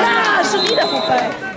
Ah, chérie, là, faut pas.